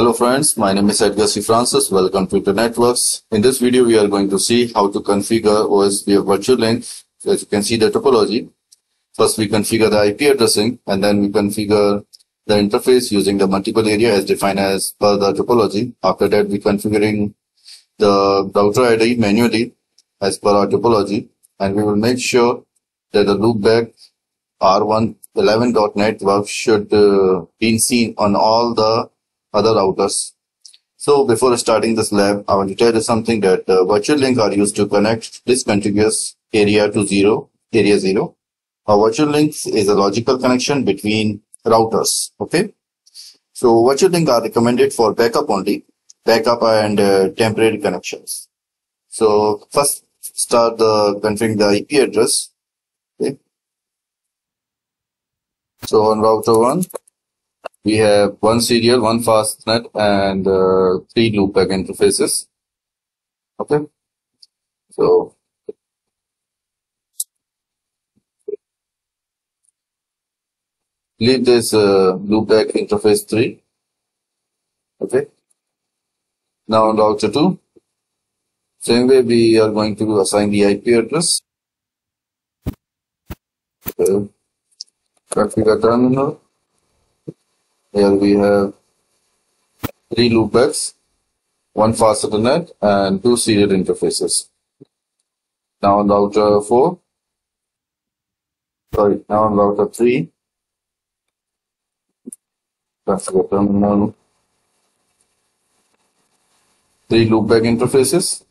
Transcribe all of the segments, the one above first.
Hello friends, my name is Edgar C. Francis. Welcome to Internetworks. In this video, we are going to see how to configure OSPF virtual link. As you can see the topology. First, we configure the IP addressing and then we configure the interface using the multiple area as defined as per the topology. After that, we configuring the router ID manually as per our topology and we will make sure that the loopback R1 11.network should uh, be seen on all the other routers. So before starting this lab, I want to tell you something that uh, virtual link are used to connect discontiguous area to zero, area zero. A virtual link is a logical connection between routers. Okay. So virtual link are recommended for backup only, backup and uh, temporary connections. So first start the configuring the IP address. Okay. So on router one, we have one serial, one fastnet, and uh, three loopback interfaces. Okay. So leave this uh, loopback interface three. Okay. Now on router two, same way we are going to assign the IP address. Okay. Configure terminal. Here we have three loopbacks, one fast Ethernet, and two serial interfaces. Now on router 4, sorry, now on router 3, that's the terminal, three loopback interfaces,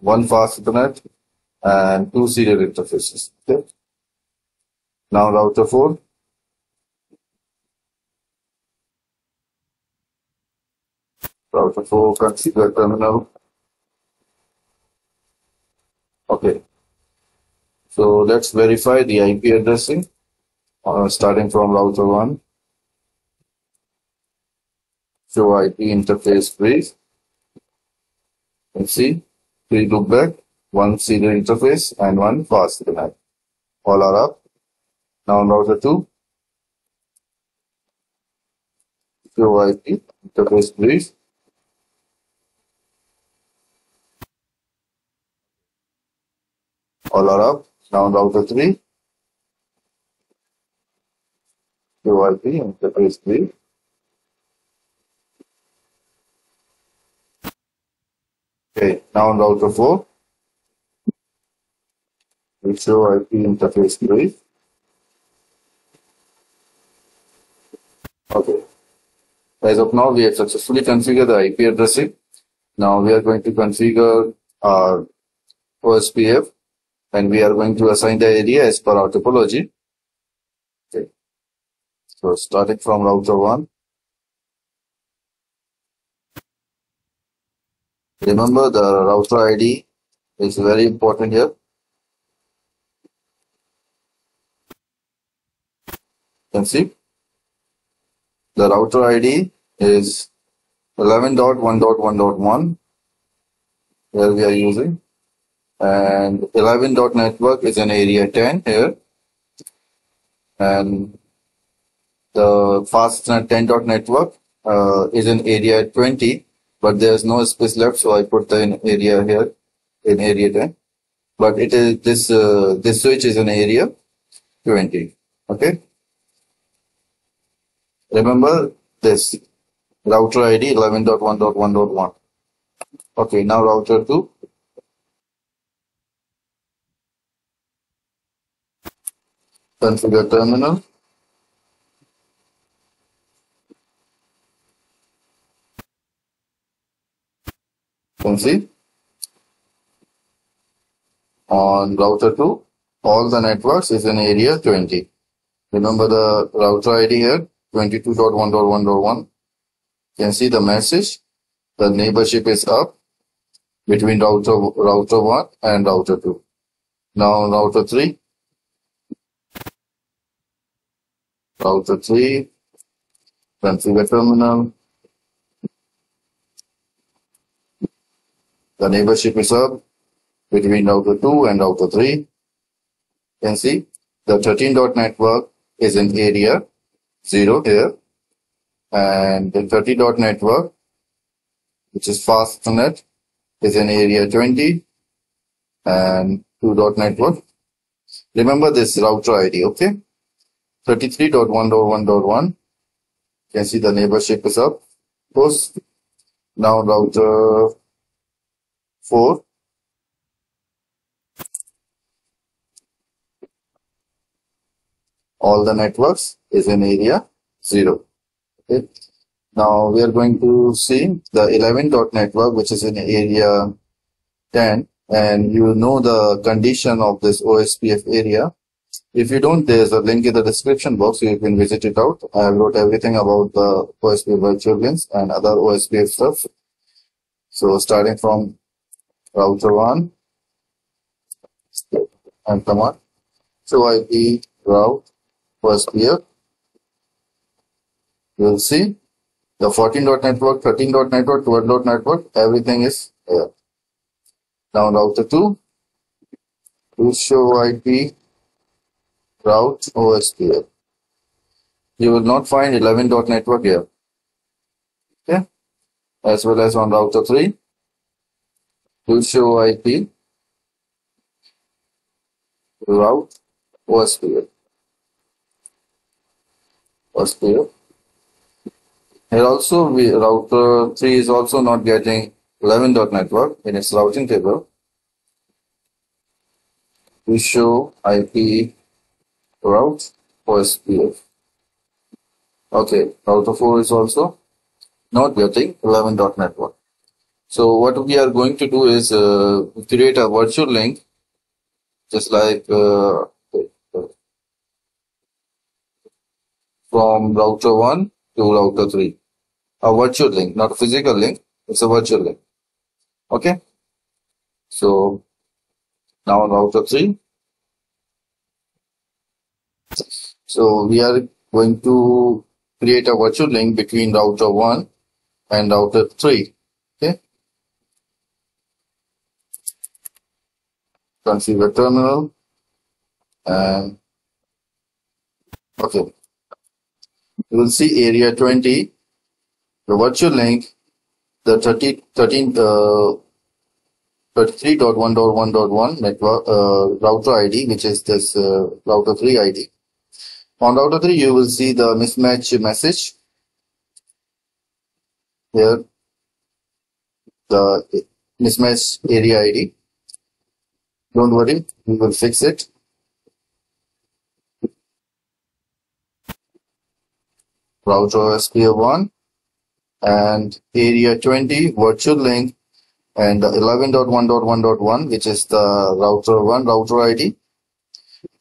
one fast Ethernet, and two serial interfaces. Okay. Now router 4, router 4 configure terminal. Okay. So let's verify the IP addressing uh, starting from router 1. Show IP interface please. Can see three loopback, one serial interface, and one fast Ethernet. All are up. Now router 2, show IP interface brief. all Now router 3, QRP interface 3. Okay, now router 4, we show IP interface 3. Okay. As of now, we have successfully configured the IP addressing. Now we are going to configure our OSPF and we are going to assign the area as per our topology. Okay. So starting from router 1. Remember the router ID is very important here. You can see the router ID is 11.1.1.1 where we are using and 11 dot network is an area 10 here. And the fastnet 10 dot network uh, is in area 20 but there's no space left so i put the area here in area 10 but it is this uh, this switch is in area 20 okay? Remember this router id 11.1.1.1 okay now router 2 configure terminal. See on router 2 all the networks is in area 20 remember the router id here 22.1.1.1 you can see the message. The neighborship is up between router router 1 and router 2 now router 3 router 3, configure terminal. The neighborship is up between router 2 and router 3. You can see the 13 dot network is in area 0 here and the 30 dot network which is fastnet is in area 20 and 2 dot network. Remember this router ID, okay? 33.1.1.1. You can see the neighborship is up. Post. Now router 4. All the networks is in area 0. Okay. Now we are going to see the 11 dot network which is in area 10 and you know the condition of this OSPF area. If you don't, there's a link in the description box. You can visit it out. I wrote everything about the OSPF virtual links and other OSPF stuff. So starting from router 1 and command. So IP route OSPF. You'll see the 14 dot network, 13 dot network, 12 dot network, everything is here. Now router 2 will show IP route OSPF. You will not find 11 dot network here. Okay. As well as on router 3 will show IP route OSPF. OSPF. Here also we router 3 is also not getting 11 dot network in its routing table. We show IP route OSPF. Okay, router 4 is also not getting 11 dot network. So what we are going to do is uh, create a virtual link just like uh, from router 1 to router 3. A virtual link, not a physical link, it's a virtual link. Okay. So now router 3. So we are going to create a virtual link between router 1 and router 3. Okay. Configure terminal and okay. You will see area 20, the virtual link, the 30, 13, uh, 33.1.1.1 network uh, router ID, which is this uh, router 3 ID. On router 3, you will see the mismatch message. Here, the mismatch area ID. Don't worry, we will fix it. Router OSPF1 and area 20 virtual link and 11.1.1.1 which is the router 1 router ID. You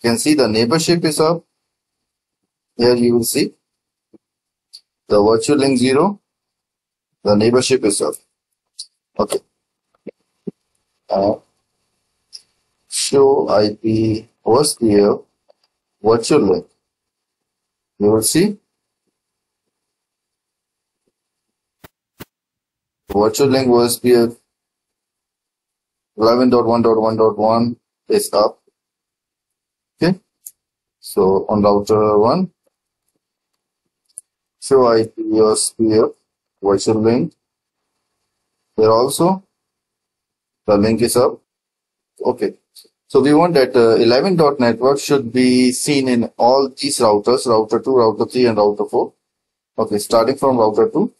can see the neighborship is up. Here you will see the virtual link 0. The neighborship is up. Okay. Uh, show IP host here virtual link. You will see virtual link OSPF 11.1.1.1 is up. Okay. So on router 1, show IP OSPF virtual link. Here also, the link is up. Okay. So we want that uh, 11 dot network should be seen in all these routers, router 2, router 3 and router 4. Okay, starting from router 2.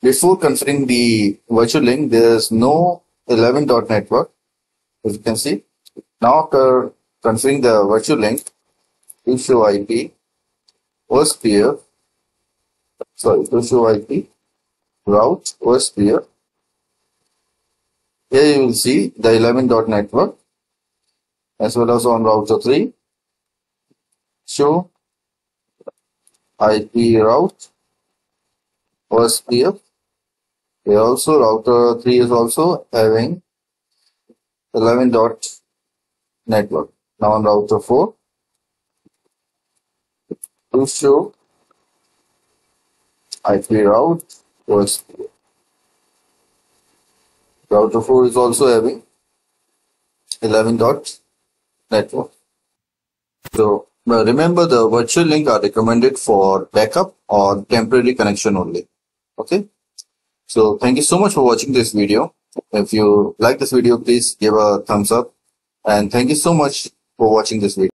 Before configuring the virtual link, there is no 11 dot network, as you can see. Now after configuring the virtual link, you show IP, OSPF, sorry, to show IP, route, OSPF. Here you will see the 11 dot network as well as on router 3. Show IP route, OSPF, here also router 3 is also having 11 dot network. Now on router 4 to show IP route was router 4 is also having 11 dot network. So remember the virtual link are recommended for backup or temporary connection only. Okay. So thank you so much for watching this video. If you like this video, please give a thumbs up and thank you so much for watching this video.